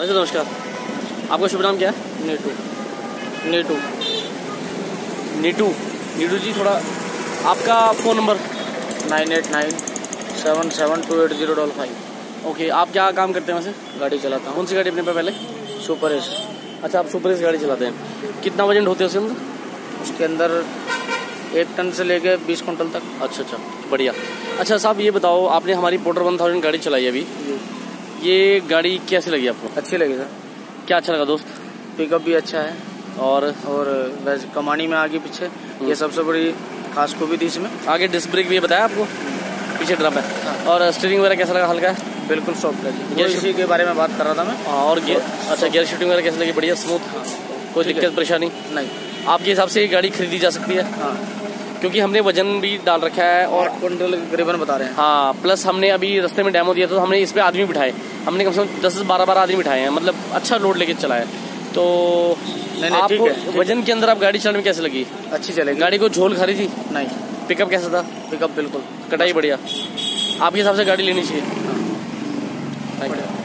वैसे नमस्कार। आपका शुभ नाम क्या है? नीटू नीटू नीटू नीटू जी थोड़ा आपका phone number? Nine eight nine seven seven two eight zero double five. Okay आप क्या काम करते हैं वैसे? गाड़ी चलाता हूँ। कौन सी गाड़ी अपने पे पहले? Super S. अच्छा आप सुपर एस गाड़ी चलाते हैं। कितना वज़न होते हैं उसके अंदर उसके अंदर एक टन से लेके बीस कुंटल तक। अच्छा अच्छा। बढ़िया। अच्छा साहब ये बताओ आपने हमारी पोटर वन थाउज़ेंड गाड़ी चलाई अभी। ये गाड़ी कैसी लगी आपको? अच्छी लगी सर। क्या अच्छा लगा दोस्त? पिकअप भी अच्छा है। और? और वैसे कमानी में आगे पीछे ये सबसे बड़ी खास खूबी थी इसमें। आगे डिस्क ब्रेक भी बताया आपको? पीछे ड्रम है। और स्टीयरिंग वगैरह कैसा लगा हल्का? है बिल्कुल सॉफ्ट है Gear वो इसी के बारे में बात कर रहा था मैं। हाँ, और गियर अच्छा गियर शूटिंग वगैरह कैसी लगी? बढ़िया स्मूथ कोई दिक्कत परेशानी? नहीं। आपके हिसाब से ये गाड़ी खरीदी जा सकती है? हाँ। क्योंकि हमने वज़न भी डाल रखा है और कुंटल करीबन बता रहे हैं। हाँ प्लस हमने अभी रस्ते में डेमो दिया तो हमने इस पर आदमी बिठाए। हमने कम से कम दस बारह बारह आदमी बिठाए हैं मतलब अच्छा लोड लेके चला है। तो नहीं, नहीं, आपको है, ठीक है। वज़न के अंदर आप गाड़ी चलाने में कैसे लगी? अच्छी चलेगी। गाड़ी को झोल खा रही थी? नहीं। पिकअप कैसा था? पिकअप बिल्कुल। कटाई बढ़िया। आपके हिसाब से गाड़ी लेनी चाहिए। हाँ.